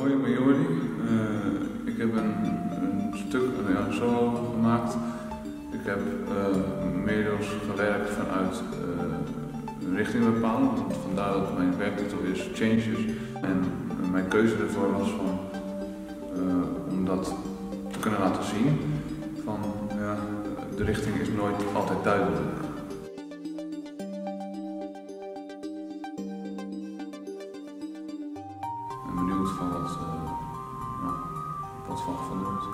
Hoi, ik ben Jordi. Eh, ik heb een, stuk, een ja, solo gemaakt. Ik heb eh, uh, middels gewerkt vanuit uh, richting bepalen. Vandaar dat mijn werktitel is Changes. En mijn keuze ervoor was van, om dat te kunnen laten zien. Van, ja, de richting is nooit altijd duidelijk. Ben benieuwd van wat, uh, wat van gevonden wordt.